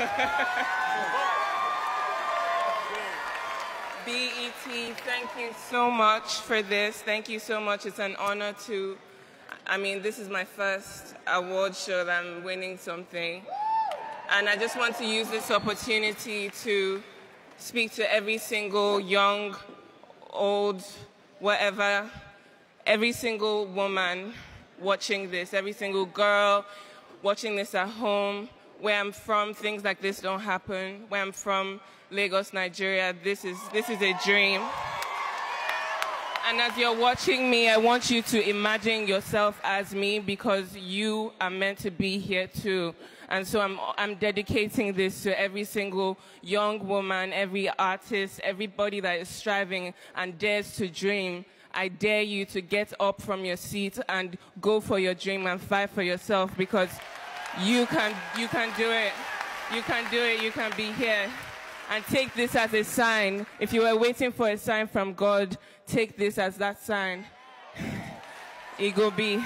BET, thank you so much for this. Thank you so much. It's an honor to, I mean, this is my first award show that I'm winning something. And I just want to use this opportunity to speak to every single young, old, whatever, every single woman watching this, every single girl watching this at home. Where I'm from, things like this don't happen. Where I'm from, Lagos, Nigeria, this is, this is a dream. And as you're watching me, I want you to imagine yourself as me because you are meant to be here too. And so I'm, I'm dedicating this to every single young woman, every artist, everybody that is striving and dares to dream. I dare you to get up from your seat and go for your dream and fight for yourself because you can, you can do it. You can do it. You can be here. And take this as a sign. If you were waiting for a sign from God, take this as that sign. It will be.